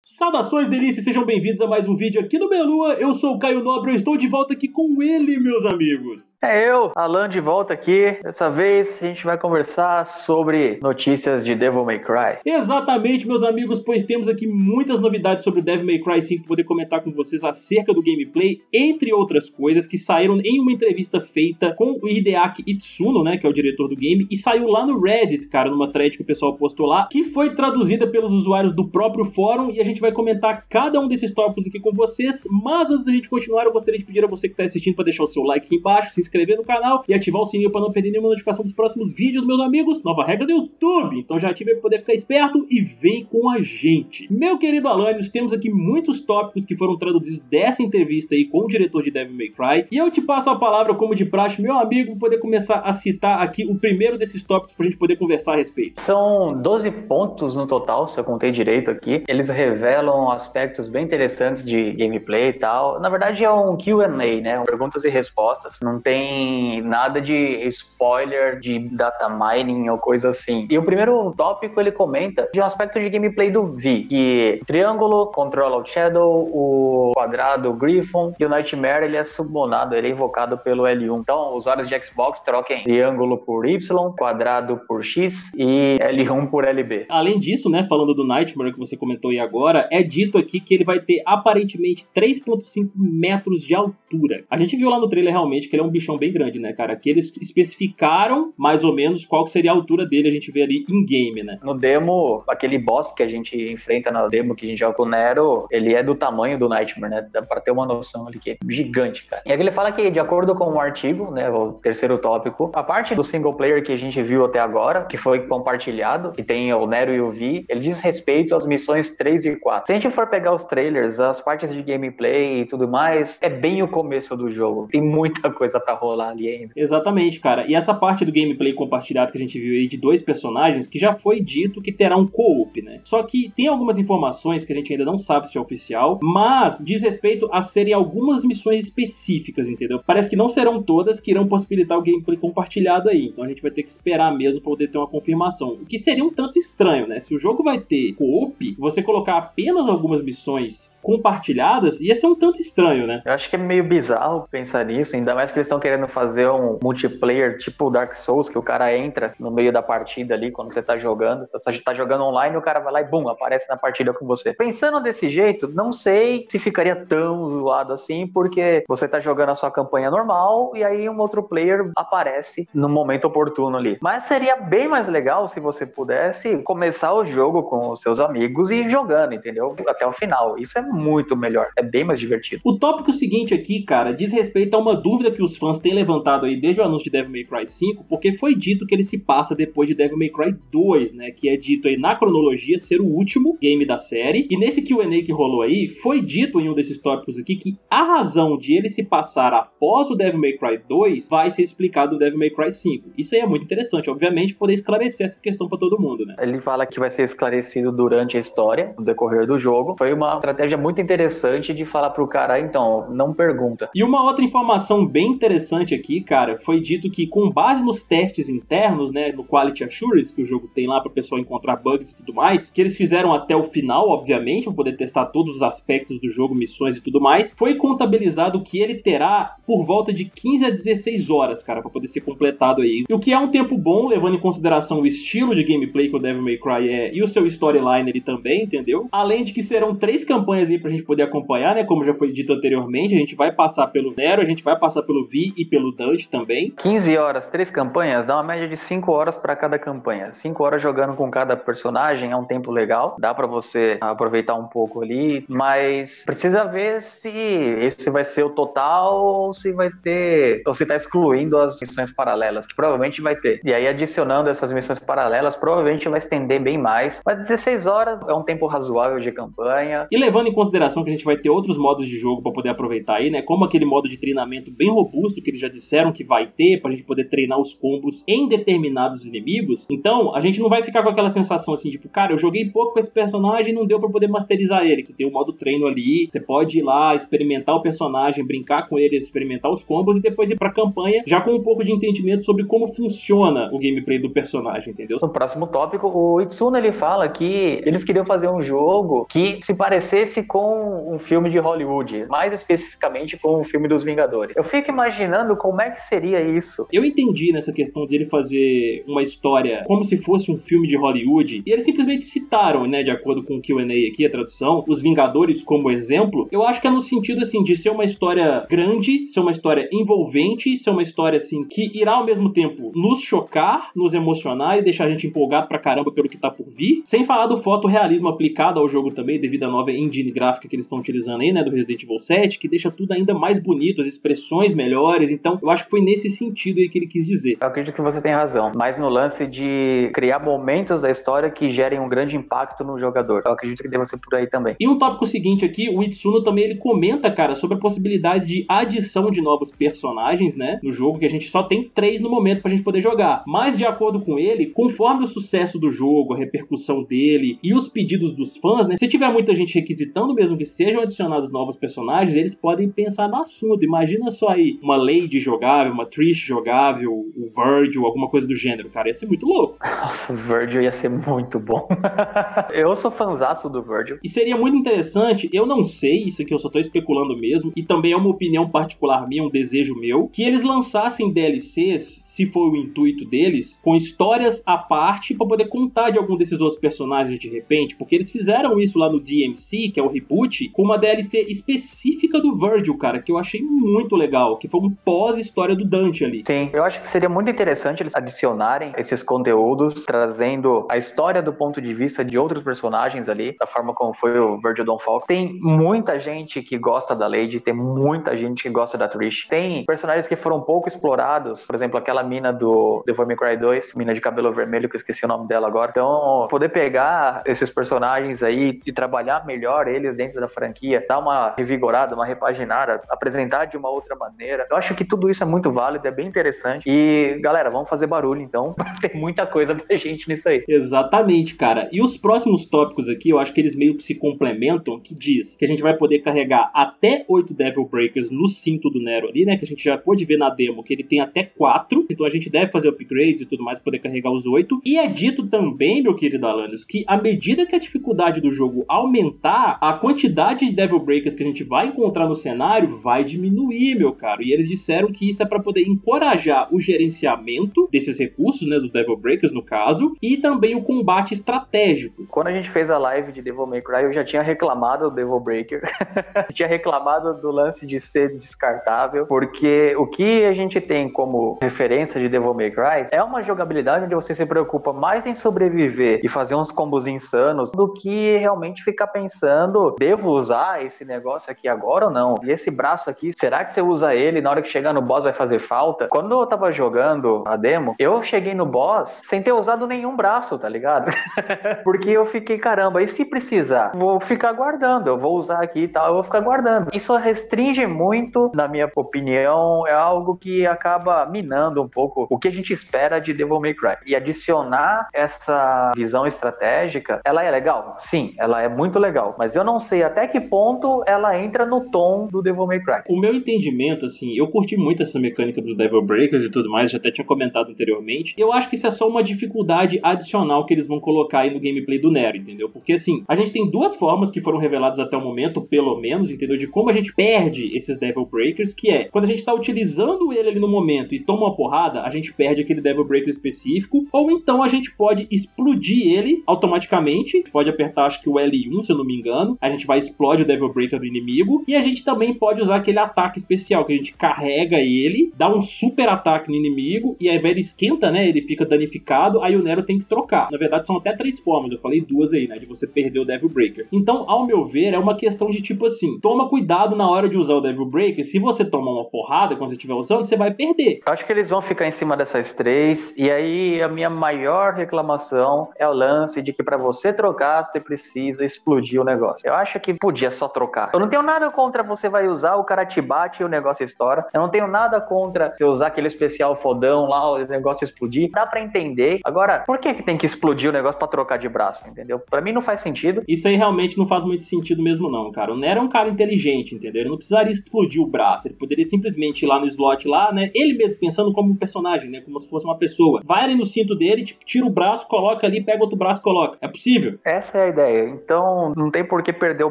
Saudações delícias, sejam bem-vindos a mais um vídeo aqui no Belua. Eu sou o Caio Nobre, eu estou de volta aqui com ele, meus amigos. É eu, Alan, de volta aqui. Dessa vez a gente vai conversar sobre notícias de Devil May Cry. Exatamente, meus amigos, pois temos aqui muitas novidades sobre o Devil May Cry 5 para poder comentar com vocês acerca do gameplay, entre outras coisas que saíram em uma entrevista feita com o Hideaki Itsuno, né, que é o diretor do game, e saiu lá no Reddit, cara, numa thread que o pessoal postou lá, que foi traduzida pelos usuários do próprio fórum e a gente vai comentar cada um desses tópicos aqui com vocês. Mas antes da gente continuar, eu gostaria de pedir a você que está assistindo para deixar o seu like aqui embaixo, se inscrever no canal e ativar o sininho para não perder nenhuma notificação dos próximos vídeos, meus amigos. Nova regra do YouTube. Então já ative para poder ficar esperto e vem com a gente. Meu querido Alanios, temos aqui muitos tópicos que foram traduzidos dessa entrevista aí com o diretor de Devil May Cry. E eu te passo a palavra como de praxe, meu amigo, para poder começar a citar aqui o primeiro desses tópicos para a gente poder conversar a respeito. São 12 pontos no total, se eu contei direito aqui. Eles revelam revelam aspectos bem interessantes de gameplay e tal. Na verdade é um Q&A, né? Perguntas e respostas. Não tem nada de spoiler de data mining ou coisa assim. E o primeiro tópico ele comenta de um aspecto de gameplay do V, que triângulo controla o Shadow, o quadrado o Griffon e o Nightmare ele é submonado, ele é invocado pelo L1. Então, usuários de Xbox troquem triângulo por Y, quadrado por X e L1 por LB. Além disso, né, falando do Nightmare que você comentou aí agora, agora, é dito aqui que ele vai ter aparentemente 3,5 metros de altura. A gente viu lá no trailer realmente que ele é um bichão bem grande, né, cara? Que eles especificaram mais ou menos qual que seria a altura dele, a gente vê ali em game, né? No demo, aquele boss que a gente enfrenta na demo que a gente joga com o Nero, ele é do tamanho do Nightmare, né? Dá pra ter uma noção ali que é gigante, cara. E aqui ele fala que, de acordo com o artigo, né, o terceiro tópico, a parte do single player que a gente viu até agora, que foi compartilhado, que tem o Nero e o Vi, ele diz respeito às missões 3 e 4. Se a gente for pegar os trailers, as partes de gameplay e tudo mais, é bem o começo do jogo. Tem muita coisa para rolar ali ainda. Exatamente, cara. E essa parte do gameplay compartilhado que a gente viu aí de dois personagens, que já foi dito que terá um co-op, né? Só que tem algumas informações que a gente ainda não sabe se é oficial, mas diz respeito a serem algumas missões específicas, entendeu? Parece que não serão todas que irão possibilitar o gameplay compartilhado aí. Então a gente vai ter que esperar mesmo para poder ter uma confirmação. O que seria um tanto estranho, né? Se o jogo vai ter co-op, você colocar apenas algumas missões compartilhadas, ia ser um tanto estranho, né? Eu acho que é meio bizarro pensar nisso, ainda mais que eles estão querendo fazer um multiplayer tipo Dark Souls, que o cara entra no meio da partida ali quando você tá jogando. Então, você tá jogando online, o cara vai lá e bum, aparece na partida com você. Pensando desse jeito, não sei se ficaria tão zoado assim, porque você tá jogando a sua campanha normal e aí um outro player aparece no momento oportuno ali. Mas seria bem mais legal se você pudesse começar o jogo com os seus amigos e ir jogando, entendeu? Até o final. Isso é muito melhor, é bem mais divertido. O tópico seguinte aqui, cara, diz respeito a uma dúvida que os fãs têm levantado aí desde o anúncio de Devil May Cry 5, porque foi dito que ele se passa depois de Devil May Cry 2, né? Que é dito aí na cronologia ser o último game da série. E nesse QA que rolou aí, foi dito em um desses tópicos aqui que a razão de ele se passar após o Devil May Cry 2 vai ser explicado no Devil May Cry 5. Isso aí é muito interessante, obviamente, poder esclarecer essa questão para todo mundo, né? Ele fala que vai ser esclarecido durante a história, no decorrer do jogo. Foi uma estratégia muito interessante de falar pro cara, então, não pergunta. E uma outra informação bem interessante aqui, cara, foi dito que com base nos testes internos, né, no Quality Assurance que o jogo tem lá para o pessoal encontrar bugs e tudo mais, que eles fizeram até o final, obviamente, para poder testar todos os aspectos do jogo, missões e tudo mais, foi contabilizado que ele terá por volta de 15 a 16 horas, cara, para poder ser completado aí. O que é um tempo bom, levando em consideração o estilo de gameplay que o Devil May Cry é e o seu storyline ele também, entendeu? Além de que serão três campanhas aí pra gente poder acompanhar, né? Como já foi dito anteriormente, a gente vai passar pelo Nero, a gente vai passar pelo Vi e pelo Dante também. 15 horas, três campanhas, dá uma média de 5 horas para cada campanha. 5 horas jogando com cada personagem é um tempo legal, dá para você aproveitar um pouco ali, mas precisa ver se esse vai ser o total ou se vai ter, ou se tá excluindo as missões paralelas, que provavelmente vai ter. E aí adicionando essas missões paralelas, provavelmente vai estender bem mais. Mas 16 horas é um tempo razoável de campanha. E levando em consideração que a gente vai ter outros modos de jogo para poder aproveitar aí, né? Como aquele modo de treinamento bem robusto que eles já disseram que vai ter pra gente poder treinar os combos em determinados inimigos. Então, a gente não vai ficar com aquela sensação assim, tipo, cara, eu joguei pouco com esse personagem e não deu para poder masterizar ele. Você tem o modo treino ali, você pode ir lá experimentar o personagem, brincar com ele, experimentar os combos e depois ir pra campanha já com um pouco de entendimento sobre como funciona o gameplay do personagem, entendeu? No próximo tópico, o Itsuno ele fala que eles queriam fazer um jogo jogo que se parecesse com um filme de Hollywood, mais especificamente com o filme dos Vingadores. Eu fico imaginando como é que seria isso. Eu entendi nessa questão dele fazer uma história como se fosse um filme de Hollywood, e eles simplesmente citaram, né, de acordo com o Q&A aqui, a tradução, os Vingadores como exemplo. Eu acho que é no sentido assim de ser uma história grande, ser uma história envolvente, ser uma história assim que irá ao mesmo tempo nos chocar, nos emocionar e deixar a gente empolgado pra caramba pelo que tá por vir, sem falar do fotorrealismo aplicado ao jogo também, devido à nova engine gráfica que eles estão utilizando aí, né, do Resident Evil 7, que deixa tudo ainda mais bonito, as expressões melhores. Então, eu acho que foi nesse sentido aí que ele quis dizer. Eu acredito que você tem razão, mas no lance de criar momentos da história que gerem um grande impacto no jogador. Eu acredito que deva ser por aí também. E um tópico seguinte aqui, o Itsuno também ele comenta, cara, sobre a possibilidade de adição de novos personagens, né, no jogo, que a gente só tem três no momento pra gente poder jogar. Mas, de acordo com ele, conforme o sucesso do jogo, a repercussão dele e os pedidos dos fãs, né, se tiver muita gente requisitando mesmo que sejam adicionados novos personagens, eles podem pensar no assunto. Imagina só aí uma Lady jogável, uma Trish jogável, o Virgil, alguma coisa do gênero, cara, ia ser muito louco. Nossa, o Virgil ia ser muito bom. eu sou fanzaço do Virgil. E seria muito interessante, eu não sei, isso aqui eu só tô especulando mesmo, e também é uma opinião particular minha, um desejo meu, que eles lançassem DLCs, se for o intuito deles, com histórias à parte para poder contar de algum desses outros personagens de repente, porque eles fizeram isso lá no DMC, que é o reboot, com uma DLC específica do Virgil, cara, que eu achei muito legal, que foi um pós-história do Dante ali. Sim, eu acho que seria muito interessante eles adicionarem esses conteúdos, trazendo a história do ponto de vista de outros personagens ali, da forma como foi o Virgil Dawn Fox. Tem muita gente que gosta da Lady, tem muita gente que gosta da Trish. Tem personagens que foram pouco explorados, por exemplo, aquela mina do Devil May Cry 2, mina de cabelo vermelho, que eu esqueci o nome dela agora. Então, poder pegar esses personagens aí e trabalhar melhor eles dentro da franquia, dar uma revigorada, uma repaginada, apresentar de uma outra maneira. Eu acho que tudo isso é muito válido, é bem interessante. E, galera, vamos fazer barulho então, tem muita coisa pra gente nisso aí. Exatamente, cara. E os próximos tópicos aqui, eu acho que eles meio que se complementam, que diz que a gente vai poder carregar até 8 Devil Breakers no cinto do Nero ali, né? Que a gente já pôde ver na demo que ele tem até 4. Então a gente deve fazer upgrades e tudo mais poder carregar os 8. E é dito também, meu querido Alanios, que à medida que a dificuldade do jogo aumentar, a quantidade de Devil Breakers que a gente vai encontrar no cenário vai diminuir, meu caro. E eles disseram que isso é para poder encorajar o gerenciamento desses recursos, né? Dos Devil Breakers, no caso, e também o combate estratégico. Quando a gente fez a live de Devil May Cry, eu já tinha reclamado do Devil Breaker. tinha reclamado do lance de ser descartável, porque o que a gente tem como referência de Devil May Cry é uma jogabilidade onde você se preocupa mais em sobreviver e fazer uns combos insanos do que realmente ficar pensando, devo usar esse negócio aqui agora ou não? E esse braço aqui, será que você usa ele na hora que chegar no boss vai fazer falta? Quando eu tava jogando a demo, eu cheguei no boss sem ter usado nenhum braço, tá ligado? Porque eu fiquei, caramba, e se precisar? Vou ficar guardando, eu vou usar aqui e tal, eu vou ficar guardando. Isso restringe muito, na minha opinião, é algo que acaba minando um pouco o que a gente espera de Devil May Cry. E adicionar essa visão estratégica, ela é legal? Sim, ela é muito legal, mas eu não sei até que ponto ela entra no tom do Devil May Cry. O meu entendimento, assim, eu curti muito essa mecânica dos Devil Breakers e tudo mais, já até tinha comentado anteriormente. Eu acho que isso é só uma dificuldade adicional que eles vão colocar aí no gameplay do Nero, entendeu? Porque assim, a gente tem duas formas que foram reveladas até o momento, pelo menos, entendeu? De como a gente perde esses Devil Breakers, que é quando a gente tá utilizando ele ali no momento e toma uma porrada, a gente perde aquele Devil Breaker específico, ou então a gente pode explodir ele automaticamente, pode apertar acho que o L1, se eu não me engano, a gente vai explode o Devil Breaker do inimigo, e a gente também pode usar aquele ataque especial, que a gente carrega ele, dá um super ataque no inimigo, e aí ele esquenta, né? Ele fica danificado, aí o Nero tem que trocar. Na verdade, são até três formas, eu falei duas aí, né? De você perder o Devil Breaker. Então, ao meu ver, é uma questão de tipo assim: toma cuidado na hora de usar o Devil Breaker. Se você tomar uma porrada quando você estiver usando, você vai perder. Acho que eles vão ficar em cima dessas três, e aí a minha maior reclamação é o lance de que para você trocar, você precisa explodir o negócio. Eu acho que podia só trocar. Eu não tenho nada contra você vai usar, o cara te bate e o negócio estoura. Eu não tenho nada contra você usar aquele especial fodão lá, o negócio explodir. Dá para entender. Agora, por que, que tem que explodir o negócio para trocar de braço, entendeu? Para mim não faz sentido. Isso aí realmente não faz muito sentido mesmo, não, cara. O Nero é um cara inteligente, entendeu? Ele não precisaria explodir o braço. Ele poderia simplesmente ir lá no slot lá, né? Ele mesmo pensando como um personagem, né? Como se fosse uma pessoa. Vai ali no cinto dele, tipo, tira o braço, coloca ali, pega outro braço, coloca. É possível? Essa é a ideia. Então não tem por que perder o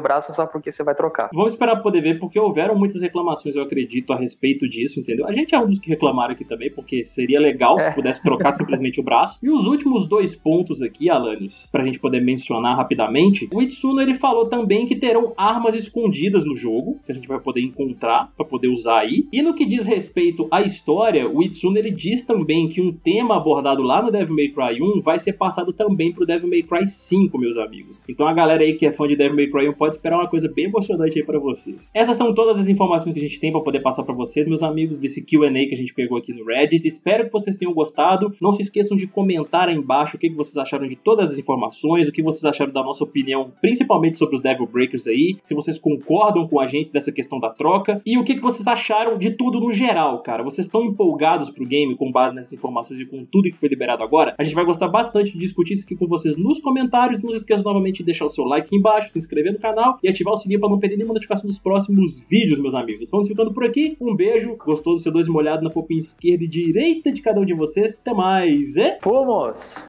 braço só porque você vai trocar. Vamos esperar pra poder ver, porque houveram muitas reclamações, eu acredito, a respeito disso, entendeu? A gente é um dos que reclamaram aqui também, porque seria legal é. se pudesse trocar simplesmente o braço. E os últimos dois pontos aqui, Alanis, pra gente poder mencionar rapidamente, o Itsuno ele falou também que terão armas escondidas no jogo, que a gente vai poder encontrar para poder usar aí. E no que diz respeito à história, o Itsuno ele diz também que um tema abordado lá no Devil May Cry 1 vai ser passado também pro Devil May Cry 5, meus amigos. Então a galera aí que é fã de Devil May Cry 1 pode esperar uma coisa bem emocionante aí para vocês. Essas são todas as informações que a gente tem para poder passar para vocês, meus amigos, desse Q&A que a gente pegou aqui no Reddit. Espero que vocês tenham gostado. Não se esqueçam de comentar aí embaixo o que vocês acharam de todas as informações, o que vocês acharam da nossa opinião, principalmente sobre os Devil Breakers aí, se vocês concordam com a gente dessa questão da troca e o que vocês acharam de tudo no geral, cara. Vocês estão empolgados pro game com base nessas informações e com tudo que foi liberado agora? A gente vai gostar bastante de discutir isso aqui com vocês nos comentários. Não se esqueça novamente de deixar o seu like aqui embaixo, se inscrever no canal e ativar o sininho para não perder nenhuma notificação dos próximos vídeos, meus amigos. Vamos ficando por aqui. Um beijo, gostoso ser dois molhados na popinha esquerda e direita de cada um de vocês. Até mais, e... Fomos!